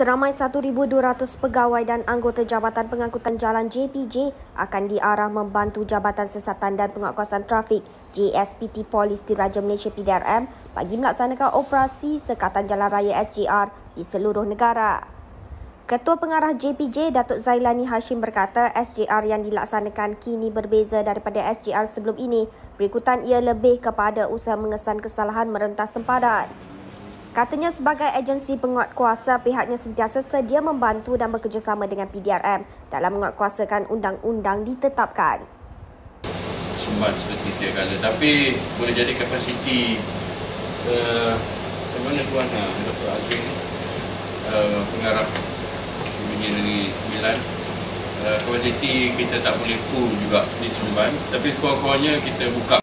Seramai 1,200 pegawai dan anggota Jabatan Pengangkutan Jalan JPJ akan diarah membantu Jabatan Sesatan dan Penguatkuasaan Trafik JSPT Polis Diraja Malaysia PDRM bagi melaksanakan operasi Sekatan Jalan Raya SJR di seluruh negara. Ketua Pengarah JPJ Datuk Zailani Hashim berkata SJR yang dilaksanakan kini berbeza daripada SJR sebelum ini berikutan ia lebih kepada usaha mengesan kesalahan merentas sempadan. Katanya sebagai agensi penguat kuasa, pihaknya sentiasa sedia membantu dan bekerjasama dengan PDRM dalam menguatkuasakan undang-undang ditetapkan. Sumbat seperti tiap kala. Tapi boleh jadi kapasiti uh, mana tuan uh, Dr. Azri ni uh, pengarah Kementerian Negeri Sembilan uh, kapasiti kita tak boleh full juga di Sumban tapi kurang-kurangnya kita buka